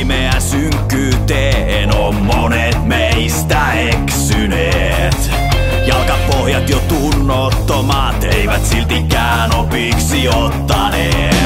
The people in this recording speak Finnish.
pimeä synkkyyteen on monet meistä eksyneet. Jalkapohjat jo tunnottomat eivät siltikään opiksi ottaneet.